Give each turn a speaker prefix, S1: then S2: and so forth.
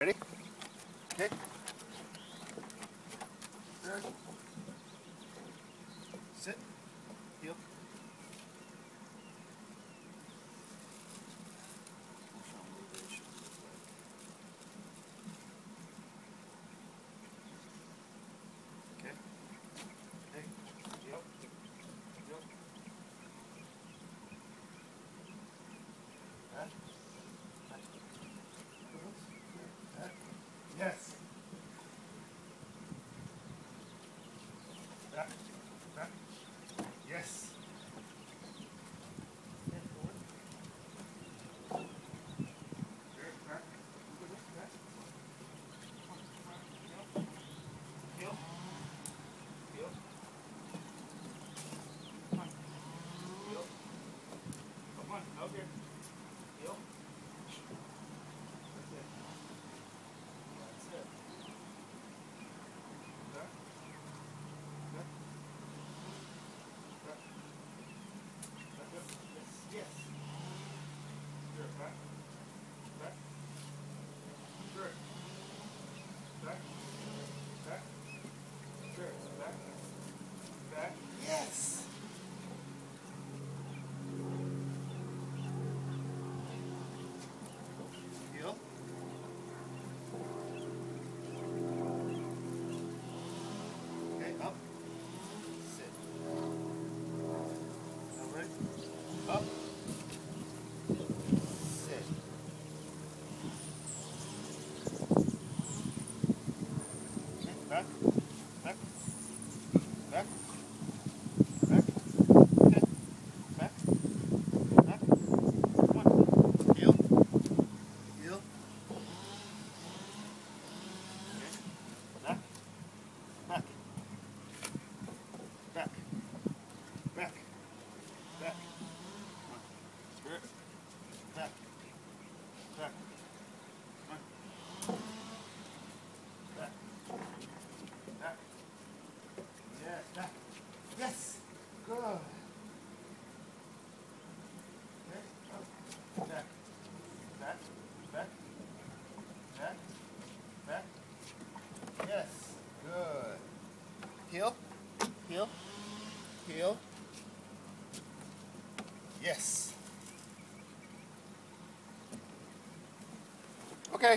S1: Ready? Okay. Sit. Heel. Okay. Hey. Yep. Ne? Back. Back. Back. Back. Back. Yes. Good. Heel. Heel. Heel. Yes. Okay.